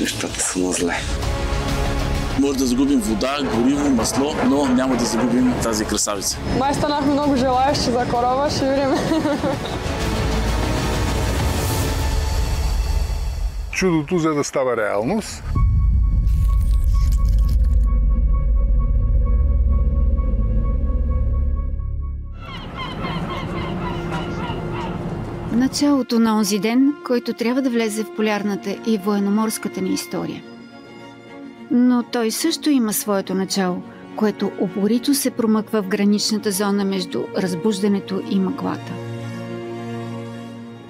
нещата са на зле. Може да загубим вода, гориво, масло, но няма да загубим тази красавица. Май станахме много желаящи за кораба, ще видим. Чудото за да става реалност. Началото на онзи ден, който трябва да влезе в полярната и военноморската ни история. Но той също има своето начало, което упорито се промъква в граничната зона между разбуждането и мъглата.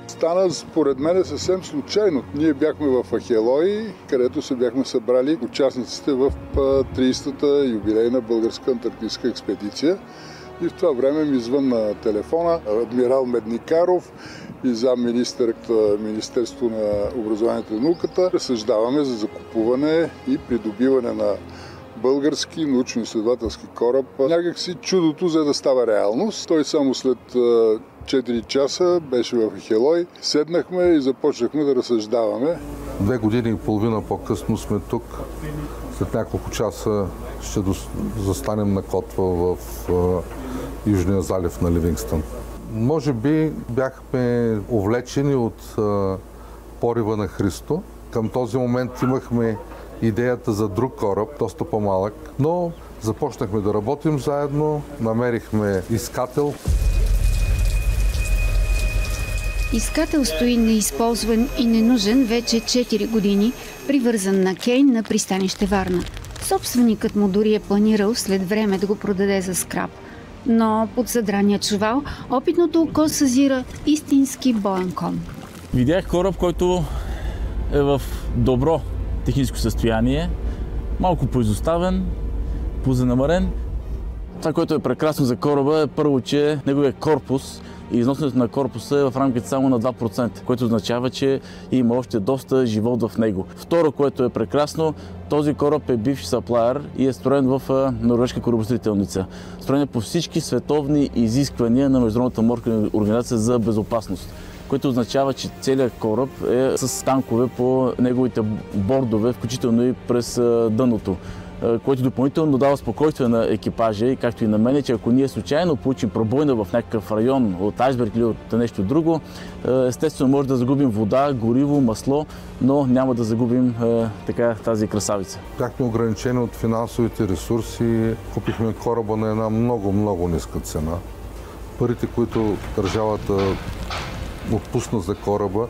Стана според мен съвсем случайно. Ние бяхме в Ахелой, където се бяхме събрали участниците в 30-та юбилейна българска антарктическа експедиция. И в това време ми звънна телефона адмирал Медникаров и зам министър Министерство на образованието и науката. Разсъждаваме за закупуване и придобиване на български научно-изследователски кораб. Някак си чудото за да става реалност. Той само след 4 часа беше в Хелой. Седнахме и започнахме да разсъждаваме. Две години и половина по-късно сме тук. След няколко часа ще застанем на котва в Южния залив на Ливингстън. Може би бяхме увлечени от порива на Христо. Към този момент имахме идеята за друг кораб, доста по-малък, но започнахме да работим заедно, намерихме искател. Искател стои неизползван и ненужен вече 4 години, привързан на Кейн на пристанище Варна. Собственикът му дори е планирал след време да го продаде за скраб. Но под задрания чувал опитното око съзира истински боен кон. Видях кораб, който е в добро техническо състояние, малко поизоставен, позанамарен. Това, което е прекрасно за кораба е първо, че неговия корпус и износенето на корпуса е в рамките само на 2%, което означава, че има още доста живот в него. Второ, което е прекрасно, този кораб е бивш саплайер и е строен в норвежка корабостроителница. Строен е по всички световни изисквания на Международната морска организация за безопасност което означава, че целият кораб е с танкове по неговите бордове, включително и през дъното което допълнително дава спокойствие на екипажа и както и на мен, че ако ние случайно получим пробойна в някакъв район от айсберг или от нещо друго, естествено може да загубим вода, гориво, масло, но няма да загубим така тази красавица. Бяхме ограничени от финансовите ресурси, купихме кораба на една много, много ниска цена. Парите, които държавата отпусна за кораба,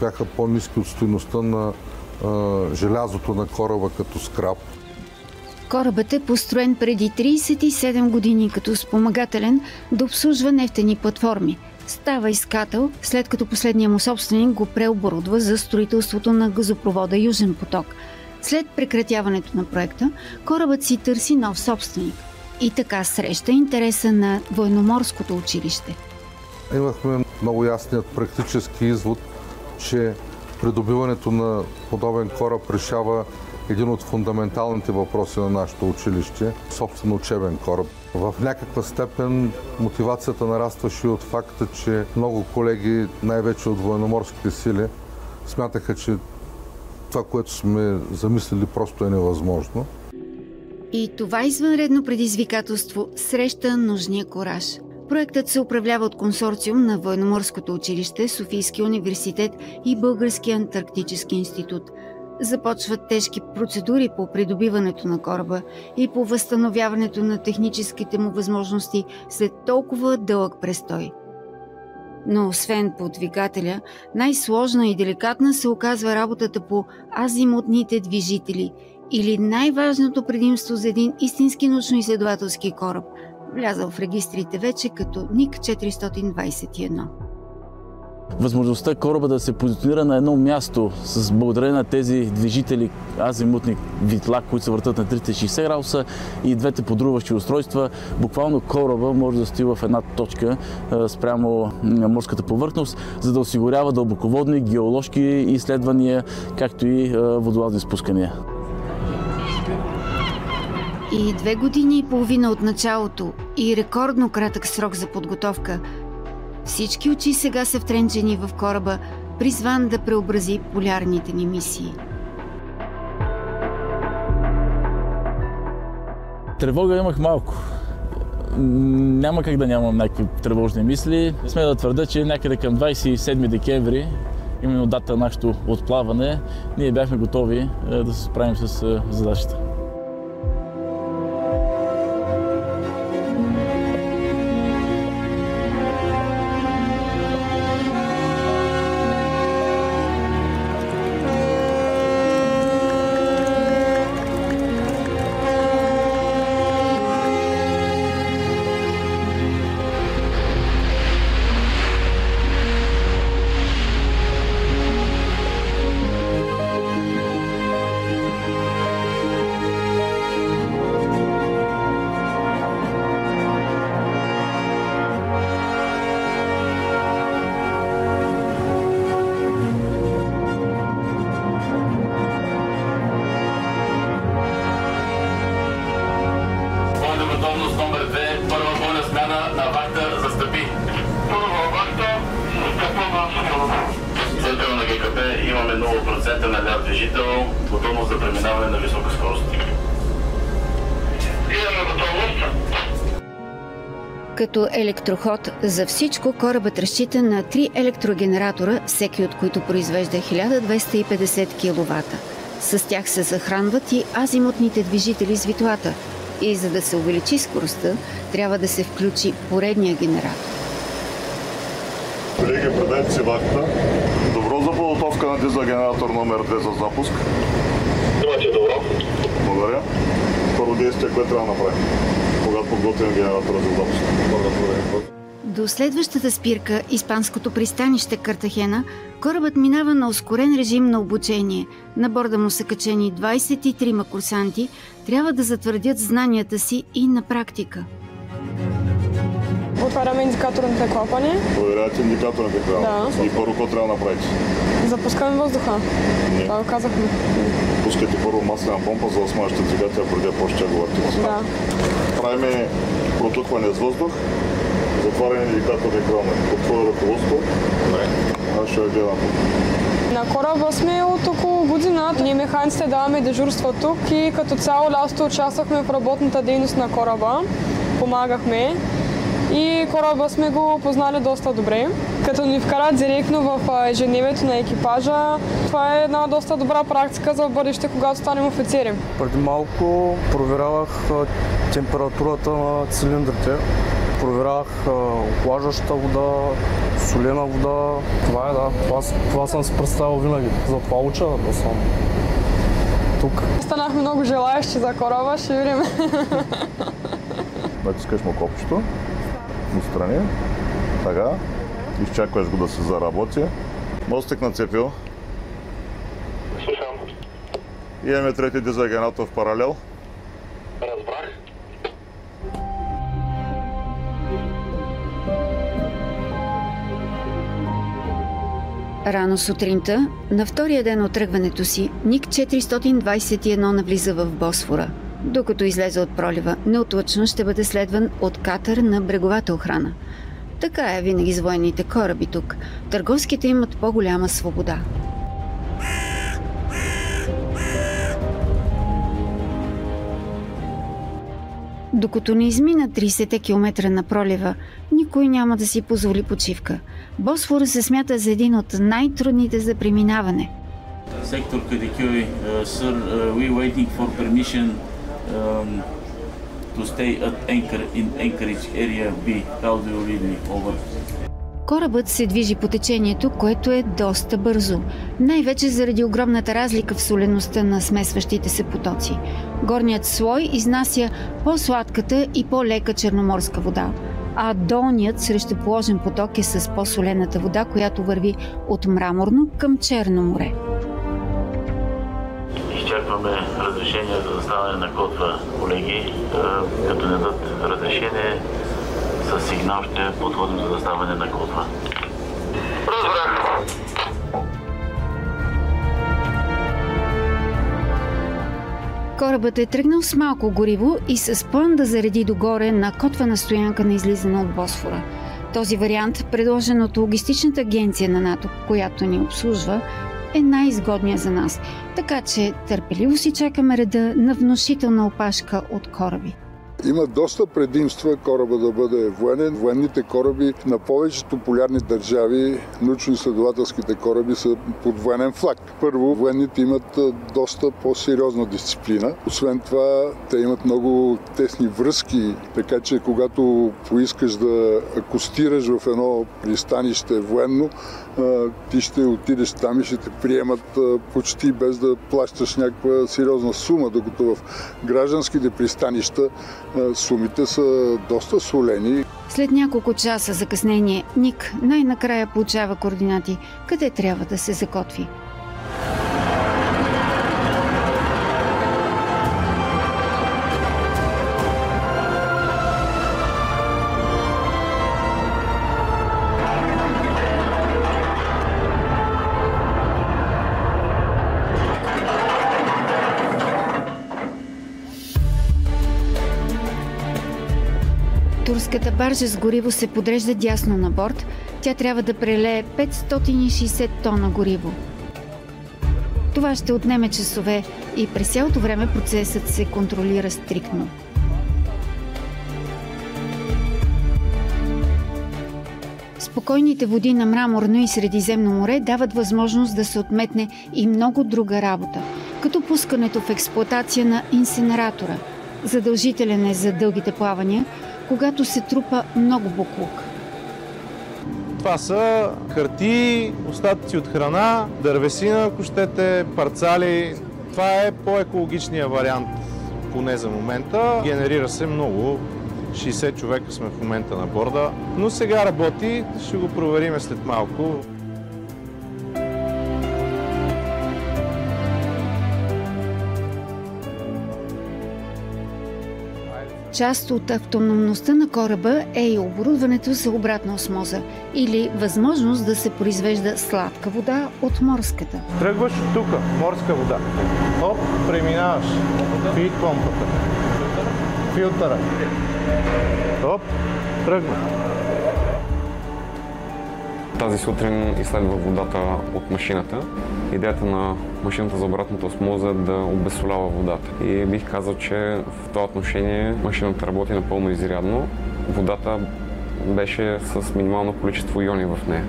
бяха по-низки от стоеността на желязото на кораба като скраб. Корабът е построен преди 37 години като спомагателен да обслужва нефтени платформи. Става искател, след като последният му собственик го преоборудва за строителството на газопровода Южен поток. След прекратяването на проекта, корабът си търси нов собственик. И така среща интереса на военноморското училище. Имахме много ясният практически извод, че придобиването на подобен кораб решава един от фундаменталните въпроси на нашето училище – собствен учебен кораб. В някаква степен мотивацията нарастваше и от факта, че много колеги, най-вече от военноморските сили, смятаха, че това, което сме замислили, просто е невъзможно. И това извънредно предизвикателство среща нужния кораж. Проектът се управлява от консорциум на Военноморското училище, Софийския университет и Българския антарктически институт – Започват тежки процедури по придобиването на кораба и по възстановяването на техническите му възможности след толкова дълъг престой. Но освен по двигателя, най-сложна и деликатна се оказва работата по азимутните движители или най-важното предимство за един истински научно-изследователски кораб, влязъл в регистрите вече като НИК 421 възможността кораба да се позиционира на едно място с благодарение на тези движители азимутни витла, които се въртат на 360 градуса и двете подруващи устройства, буквално кораба може да стои в една точка спрямо морската повърхност, за да осигурява дълбоководни геоложки изследвания, както и водолазни спускания. И две години и половина от началото и рекордно кратък срок за подготовка. Всички очи сега са втренчени в кораба, призван да преобрази полярните ни мисии. Тревога имах малко. Няма как да нямам някакви тревожни мисли. Сме да твърда, че някъде към 27 декември, именно дата на нашето отплаване, ние бяхме готови е, да се справим с е, задачата. Имаме 0% на ляв движител, готовност за преминаване на висока скорост. Имаме готовност. Като електроход за всичко, корабът разчита на три електрогенератора, всеки от които произвежда 1250 кВт. С тях се захранват и азимутните движители с витлата. И за да се увеличи скоростта, трябва да се включи поредния генератор. Колеги, предайте си вахта. Подготовка на дизел генератор номер 2 за запуск. Имате добро. Благодаря. Първо действие, което трябва да направим, когато подготвим генератора за запуск. До следващата спирка, испанското пристанище Картахена, корабът минава на ускорен режим на обучение. На борда му са качени 23 курсанти, трябва да затвърдят знанията си и на практика. Отваряме индикаторното клапане, Проверявате индикаторните трябва. Да. И първо какво трябва да направите? запускаме въздуха. Не. Това го казахме. Пускайте първо маслена помпа, за да смажете двигателя преди да почнете да. Правиме протухване с въздух, затваряне индикаторни екрана. Под твое ръководство. Аз ще я гледам. На кораба сме от около година. Ние механиците даваме дежурства тук и като цяло лято участвахме в работната дейност на кораба. Помагахме. И кораба сме го познали доста добре. Като ни вкарат директно в ежедневието на екипажа, това е една доста добра практика за бъдеще, когато станем офицери. Преди малко проверявах температурата на цилиндрите. Проверявах охлаждаща вода, солена вода. Това е да. Това, това съм си представил винаги. За това уча да съм тук. Станахме много желаящи за кораба, ще видим. Натискаш му копчето, отстрани, така, изчакваш го да се заработи. Мостик нацепил. Слушам. Имаме трети дизел генератор в паралел. Разбрах. Рано сутринта, на втория ден от тръгването си, Ник 421 навлиза в Босфора. Докато излезе от пролива, неотлъчно ще бъде следван от катър на бреговата охрана. Така е винаги с военните кораби тук. Търговските имат по-голяма свобода. Докато не измина 30 км на пролива, никой няма да си позволи почивка. Босфор се смята за един от най-трудните за преминаване. Сектор Кадикюи, sir, uh, we waiting for permission um, to stay at anchor in Anchorage area B. How do you read me? Over. Корабът се движи по течението, което е доста бързо. Най-вече заради огромната разлика в солеността на смесващите се потоци. Горният слой изнася по-сладката и по-лека черноморска вода, а долният срещу положен поток е с по-солената вода, която върви от мраморно към Черно море. Изчакваме разрешение за заставане на котва, колеги. Е, Като не дадат разрешение, с сигнал ще подходим за заставане на котва. Разбрах. Корабът е тръгнал с малко гориво и с план да зареди догоре на котвена стоянка на излизане от Босфора. Този вариант, предложен от логистичната агенция на НАТО, която ни обслужва, е най-изгодният за нас, така че търпеливо си чакаме реда на внушителна опашка от кораби. Има доста предимства кораба да бъде военен. Военните кораби на повечето полярни държави, научно-изследователските кораби са под военен флаг. Първо, военните имат доста по-сериозна дисциплина. Освен това, те имат много тесни връзки, така че когато поискаш да акустираш в едно пристанище военно, ти ще отидеш там и ще те приемат почти без да плащаш някаква сериозна сума, докато в гражданските пристанища сумите са доста солени. След няколко часа закъснение, Ник най-накрая получава координати, къде трябва да се закотви. Турската баржа с гориво се подрежда дясно на борт. Тя трябва да прелее 560 тона гориво. Това ще отнеме часове и през цялото време процесът се контролира стриктно. Спокойните води на Мраморно и Средиземно море дават възможност да се отметне и много друга работа, като пускането в експлоатация на инсинератора. Задължителен е за дългите плавания – когато се трупа много буклук. Това са хартии, остатъци от храна, дървесина, ако щете, парцали. Това е по-екологичният вариант, поне за момента. Генерира се много. 60 човека сме в момента на борда, но сега работи, ще го проверим след малко. Част от автономността на кораба е и оборудването за обратна осмоза или възможност да се произвежда сладка вода от морската. Тръгваш тук, морска вода. Оп, преминаваш. Фит помпата. Филтъра. Оп, тръгна. Тази сутрин изследвах водата от машината. Идеята на машината за обратната осмоза е да обесолява водата. И бих казал, че в това отношение машината работи напълно изрядно. Водата беше с минимално количество иони в нея.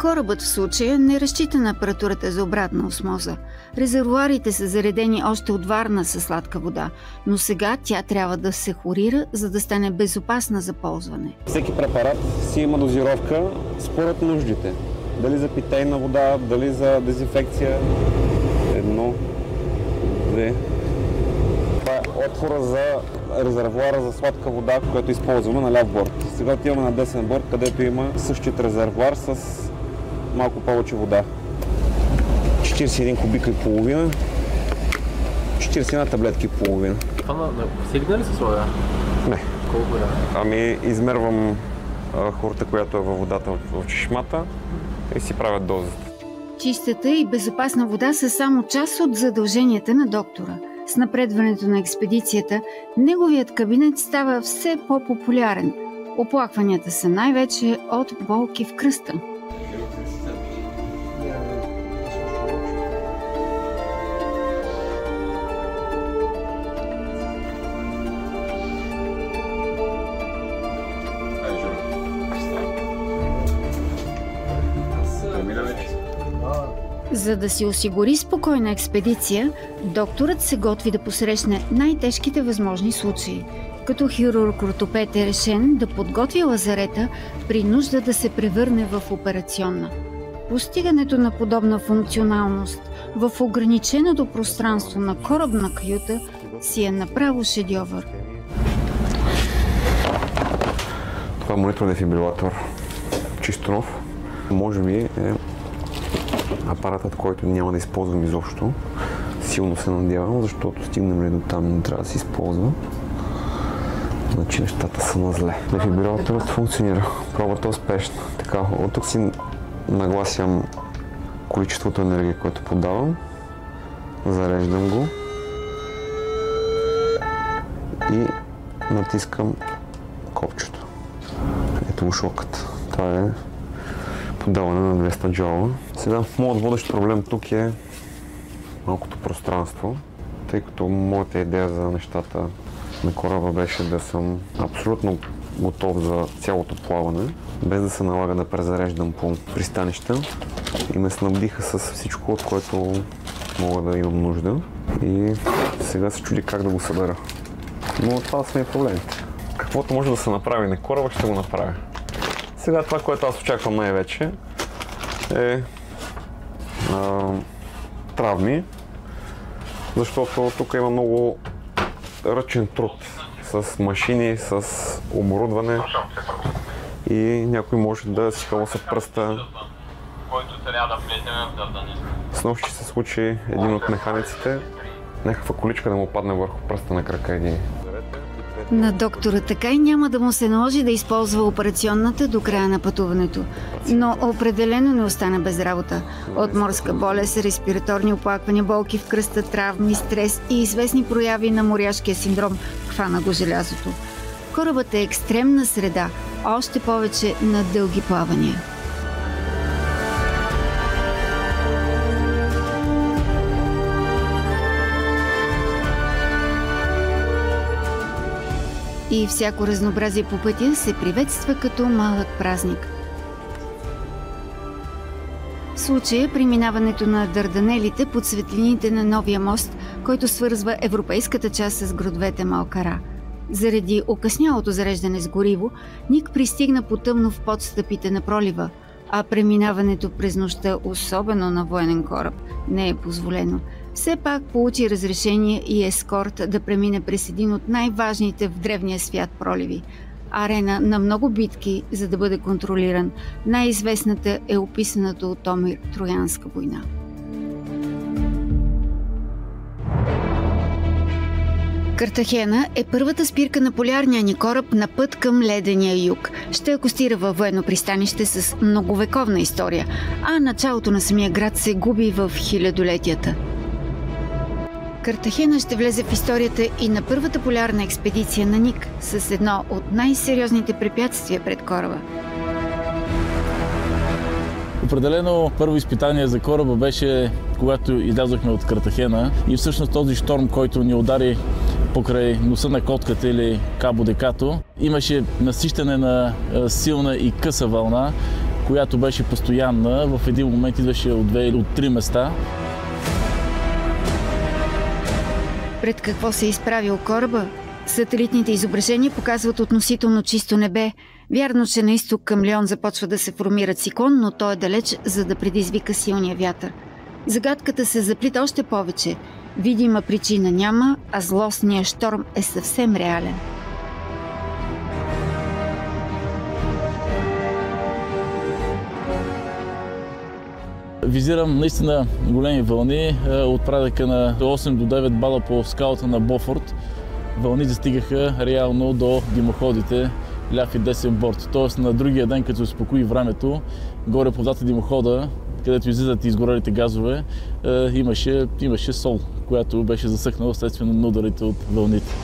Корабът в случая не разчита на апаратурата за обратна осмоза. Резервуарите са заредени още от Варна със сладка вода, но сега тя трябва да се хорира, за да стане безопасна за ползване. Всеки препарат си има дозировка според нуждите. Дали за питейна вода, дали за дезинфекция. Едно, две. Това е отвора за резервуара за сладка вода, който използваме на ляв борт. Сега отиваме на десен борт, където има същият резервуар с малко повече вода. 41 кубика и половина, 41 таблетки и половина. Това на, на всеки ли се слага? Не. Колко е? Ами измервам а, хората, която е във водата в, в чешмата и си правят дозата. Чистата и безопасна вода са само част от задълженията на доктора. С напредването на експедицията, неговият кабинет става все по-популярен. Оплакванията са най-вече от болки в кръста. За да си осигури спокойна експедиция, докторът се готви да посрещне най-тежките възможни случаи. Като хирург-ортопед е решен да подготви лазарета при нужда да се превърне в операционна. Постигането на подобна функционалност в ограниченото пространство на корабна каюта си е направо шедьовър. Това е монитор дефибрилатор. Чисто нов. Може би е апаратът, който няма да използвам изобщо. Силно се надявам, защото стигнем ли до там не трябва да се използва. Значи нещата са на зле. Дефибрилаторът функционира. Пробата е успешна. Така, от тук си нагласям количеството енергия, което подавам. Зареждам го. и натискам копчето. Ето го шокът. Това е подаване на 200 джола. Сега моят водещ проблем тук е малкото пространство, тъй като моята идея за нещата на кораба беше да съм абсолютно готов за цялото плаване, без да се налага да презареждам по пристанища и ме снабдиха с всичко, от което мога да имам нужда. И сега се чуди как да го събера. Но това са ми проблемите. Каквото може да се направи на кораба, ще го направя. Сега това, което аз очаквам най-вече е а, травми, защото тук има много ръчен труд с машини, с оборудване и някой може да си хълса пръста. С нощи се случи един от механиците, някаква количка да му падне върху пръста на крака един. На доктора така и няма да му се наложи да използва операционната до края на пътуването. Но определено не остана без работа. От морска болест, респираторни оплаквания, болки в кръста, травми, стрес и известни прояви на моряшкия синдром хвана го желязото. Корабът е екстремна среда, още повече на дълги плавания. И всяко разнообразие по пътя се приветства като малък празник. В случая преминаването на Дарданелите под светлините на новия мост, който свързва европейската част с градовете Малкара. Заради окъснялото зареждане с гориво, Ник пристигна потъмно в подстъпите на пролива, а преминаването през нощта, особено на военен кораб, не е позволено – все пак получи разрешение и ескорт да премине през един от най-важните в древния свят проливи – арена на много битки, за да бъде контролиран. Най-известната е описаната от Томир Троянска война. Картахена е първата спирка на полярния ни кораб на път към ледения юг. Ще акостира във военно пристанище с многовековна история, а началото на самия град се губи в хилядолетията – Картахена ще влезе в историята и на първата полярна експедиция на Ник с едно от най-сериозните препятствия пред кораба. Определено първо изпитание за кораба беше когато излязохме от Картахена и всъщност този шторм, който ни удари покрай носа на котката или Кабо Декато, имаше насищане на силна и къса вълна, която беше постоянна. В един момент идваше от две или от три места. Пред какво се е изправил кораба? Сателитните изображения показват относително чисто небе. Вярно, че на изток към Леон започва да се формира циклон, но той е далеч, за да предизвика силния вятър. Загадката се заплита още повече. Видима причина няма, а злостният шторм е съвсем реален. Визирам наистина големи вълни. Е, от прадъка на 8 до 9 бала по скалата на Бофорд. Вълни застигаха реално до димоходите ляв и десен борт. Тоест на другия ден, като успокои времето, горе по двата димохода, където излизат изгорелите газове, е, имаше, имаше сол, която беше засъхнала следствено на ударите от вълните.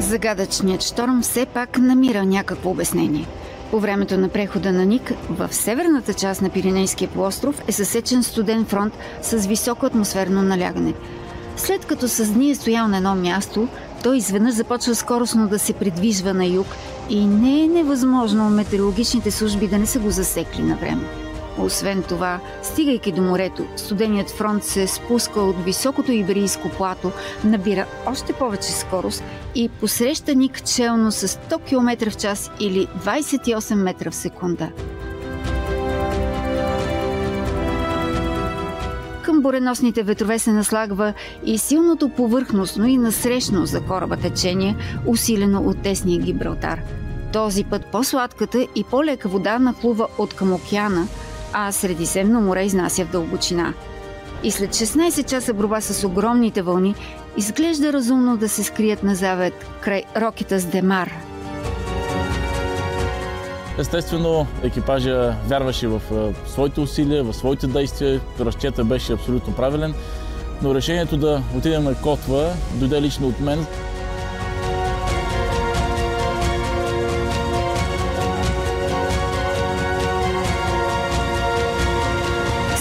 Загадъчният шторм все пак намира някакво обяснение – по времето на прехода на Ник, в северната част на Пиренейския полуостров е съсечен студен фронт с високо атмосферно налягане. След като с дни е стоял на едно място, той изведнъж започва скоростно да се придвижва на юг и не е невъзможно метеорологичните служби да не са го засекли на време. Освен това, стигайки до морето, студеният фронт се спуска от високото иберийско плато, набира още повече скорост и посреща Ник челно с 100 км в час или 28 метра в секунда. Към буреносните ветрове се наслагва и силното повърхностно и насрещно за кораба течение, усилено от тесния Гибралтар. Този път по-сладката и по-лека вода нахлува от към океана – а Средиземно море изнася в дълбочина. И след 16 часа борба с огромните вълни, изглежда разумно да се скрият на завет край рокета с Демар. Естествено, екипажа вярваше в своите усилия, в своите действия. Разчета беше абсолютно правилен. но решението да отидем на Котва дойде лично от мен.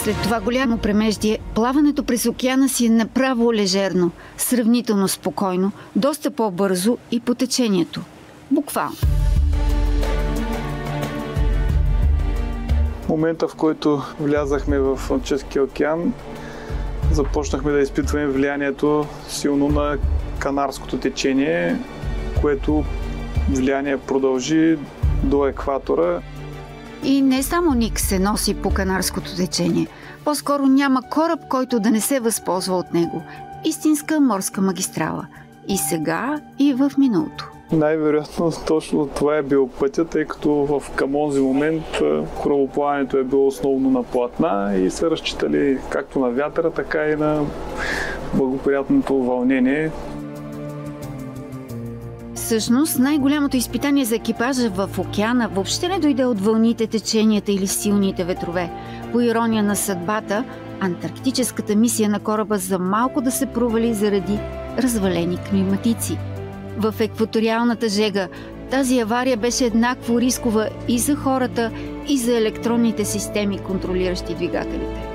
След това голямо премеждие, плаването през океана си е направо лежерно, сравнително спокойно, доста по-бързо и по течението. Буквално. момента, в който влязахме в Ческия океан, започнахме да изпитваме влиянието силно на канарското течение, което влияние продължи до екватора. И не само Ник се носи по канарското течение. По-скоро няма кораб, който да не се възползва от него. Истинска морска магистрала. И сега, и в миналото. Най-вероятно точно това е бил пътя, тъй като в към момент корабоплаването е било основно на платна и са разчитали както на вятъра, така и на благоприятното вълнение. Всъщност, най-голямото изпитание за екипажа в океана въобще не дойде от вълните, теченията или силните ветрове. По ирония на съдбата, антарктическата мисия на кораба за малко да се провали заради развалени климатици – в екваториалната жега. Тази авария беше еднакво рискова и за хората, и за електронните системи, контролиращи двигателите.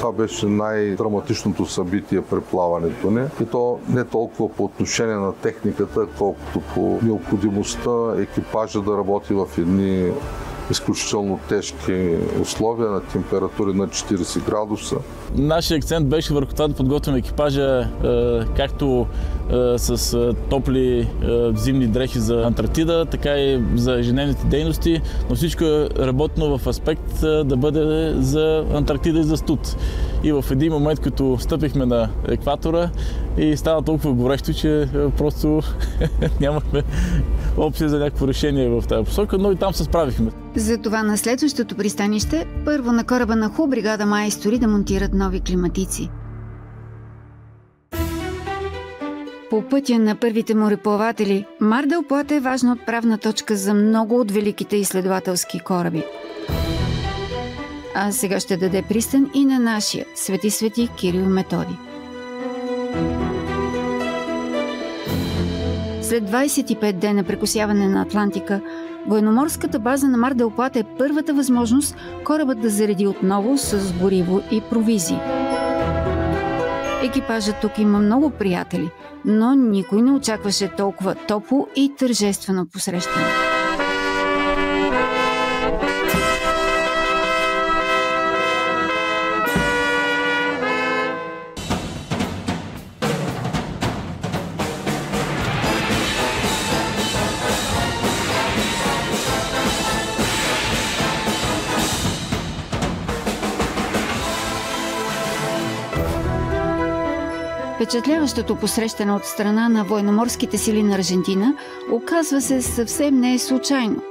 Това беше най-драматичното събитие при плаването ни. И то не толкова по отношение на техниката, колкото по необходимостта екипажа да работи в едни изключително тежки условия на температури на 40 градуса. Нашия акцент беше върху това да подготвим екипажа е, както е, с е, топли зимни дрехи за Антарктида, така и за ежедневните дейности, но всичко е работено в аспект да бъде за Антарктида и за студ. И в един момент, като стъпихме на екватора и стана толкова горещо, че просто нямахме опция за някакво решение в тази посока, но и там се справихме. Затова на следващото пристанище, първо на кораба на Ху бригада майстори да монтират нови климатици. По пътя на първите мореплаватели, Мардел Плата е важна отправна точка за много от великите изследователски кораби. А сега ще даде пристан и на нашия Свети Свети Кирил Методи. След 25 дена прекусяване на Атлантика, военноморската база на Мар Плата е първата възможност корабът да зареди отново с гориво и провизии. Екипажът тук има много приятели, но никой не очакваше толкова топло и тържествено посрещане. Впечатляващото посрещане от страна на военноморските сили на Аржентина оказва се съвсем не е случайно.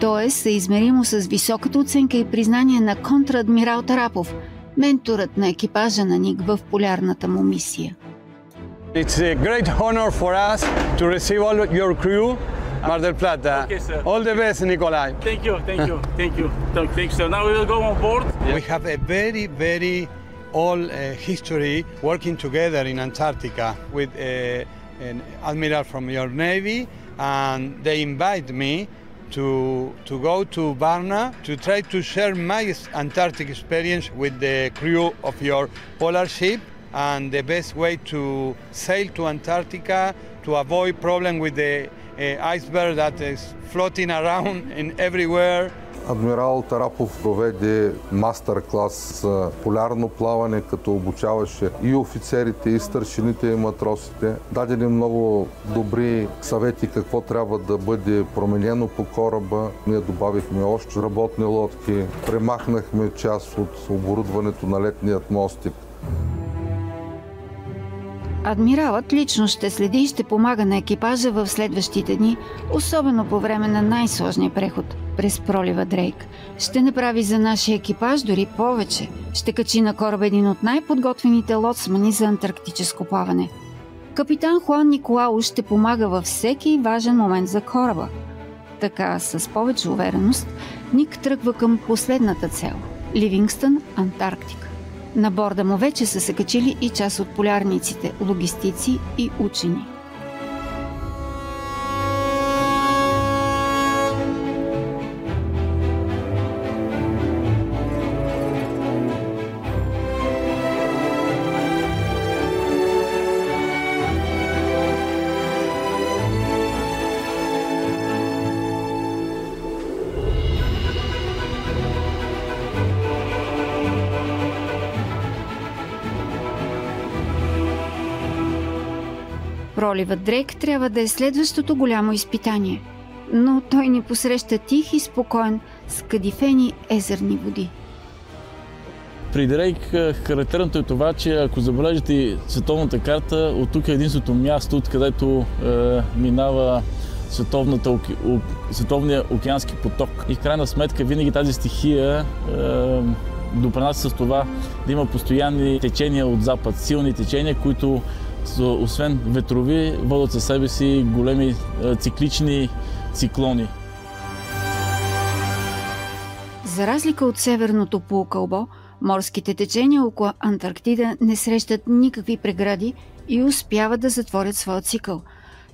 То е съизмеримо с високата оценка и признание на контрадмирал Тарапов, менторът на екипажа на НИК в полярната му мисия. It's a great honor for us to receive all your crew Mar del Plata. Okay, sir. All the best, Nikolai. Thank you, thank you, thank you. Thank you. So now we will go on board. We have a very, very all uh, history working together in Antarctica with uh, an admiral from your navy, and they invite me to to go to Varna to try to share my Antarctic experience with the crew of your polar ship and the best way to sail to Antarctica to avoid problem with the uh, iceberg that is floating around in everywhere Адмирал Тарапов проведе мастер-клас полярно плаване, като обучаваше и офицерите, и старшините, и матросите. Даде ни много добри съвети какво трябва да бъде променено по кораба. Ние добавихме още работни лодки, премахнахме част от оборудването на летният мостик. Адмиралът лично ще следи и ще помага на екипажа в следващите дни, особено по време на най-сложния преход през пролива Дрейк. Ще направи за нашия екипаж дори повече. Ще качи на кораба един от най-подготвените лоцмани за антарктическо плаване. Капитан Хуан Николао ще помага във всеки важен момент за кораба. Така, с повече увереност, Ник тръгва към последната цел – Ливингстън, Антарктика. На борда му вече са се качили и част от полярниците, логистици и учени. Проливът Дрейк трябва да е следващото голямо изпитание. Но той ни посреща тих и спокоен с кадифени езерни води. При Дрейк характерното е това, че ако забележите световната карта, от тук е единството място, откъдето е, минава световния океански поток. И в крайна сметка винаги тази стихия е, допринася с това да има постоянни течения от запад, силни течения, които освен ветрови, водят със себе си големи циклични циклони. За разлика от северното полукълбо, морските течения около Антарктида не срещат никакви прегради и успяват да затворят своя цикъл.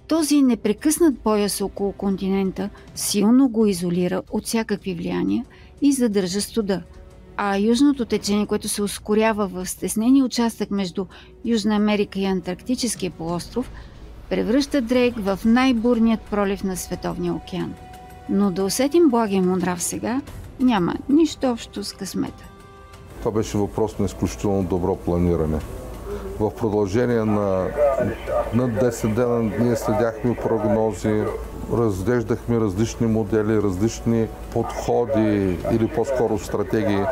Този непрекъснат пояс около континента силно го изолира от всякакви влияния и задържа студа – а южното течение, което се ускорява в стеснения участък между Южна Америка и Антарктическия полуостров, превръща Дрейк в най-бурният пролив на Световния океан. Но да усетим благия му нрав сега няма нищо общо с късмета. Това беше въпрос на изключително добро планиране. В продължение на над 10 дена ние следяхме прогнози, разглеждахме различни модели, различни подходи или по-скоро стратегии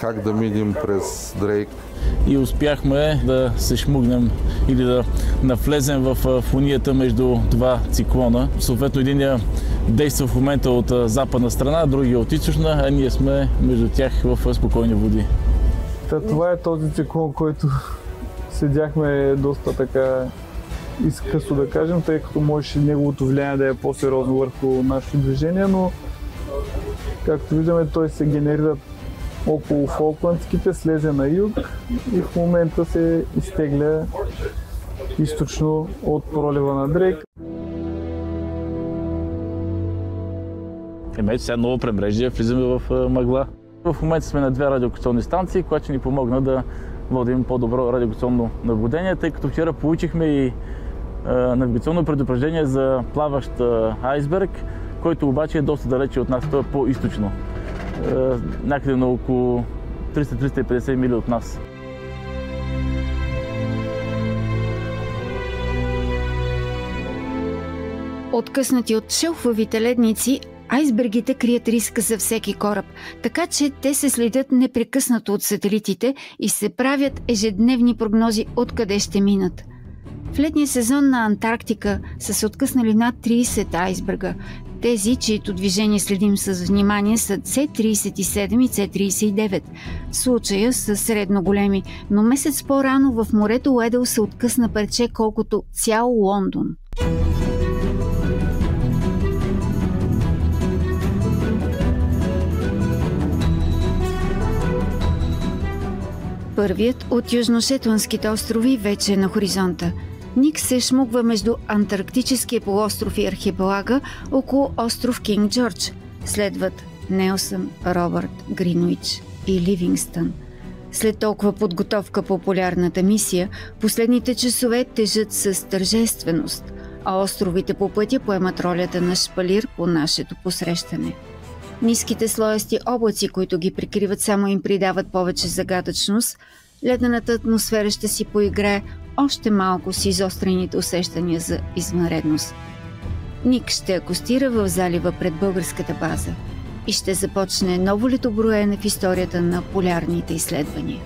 как да минем през Дрейк. И успяхме да се шмугнем или да навлезем в фунията между два циклона. Съответно, един действа в момента от западна страна, другия от източна, а ние сме между тях в спокойни води. Та, това е този циклон, който седяхме доста така изкъсо да кажем, тъй като можеше неговото влияние да е по-сериозно върху нашето движение, но както виждаме той се генерира около Фолкландските, слезе на юг и в момента се изтегля източно от пролива на Дрейк. Еми, сега ново пребрежие, влизаме в мъгла. В момента сме на две радиокационни станции, което ни помогна да водим по-добро радиокационно наблюдение, тъй като вчера получихме и навигационно предупреждение за плаващ айсберг, който обаче е доста далече от нас, той е по-источно. Някъде на около 300-350 мили от нас. Откъснати от шелфовите ледници, айсбергите крият риска за всеки кораб, така че те се следят непрекъснато от сателитите и се правят ежедневни прогнози откъде ще минат. В летния сезон на Антарктика са се откъснали над 30 айсберга. Тези, чието движение следим с внимание, са C-37 и C-39. В случая са средно големи, но месец по-рано в морето Уедъл се откъсна парче колкото цял Лондон. Първият от южношетландските острови вече е на хоризонта – Ник се шмугва между Антарктическия полуостров и архипелага около остров Кинг Джордж. Следват Нелсън, Робърт, Гринуич и Ливингстън. След толкова подготовка по полярната мисия, последните часове тежат с тържественост, а островите по пътя поемат ролята на шпалир по нашето посрещане. Ниските слоести облаци, които ги прикриват, само им придават повече загадъчност. Ледената атмосфера ще си поиграе още малко с изострените усещания за извънредност. Ник ще акустира в залива пред българската база и ще започне ново летоброене в историята на полярните изследвания.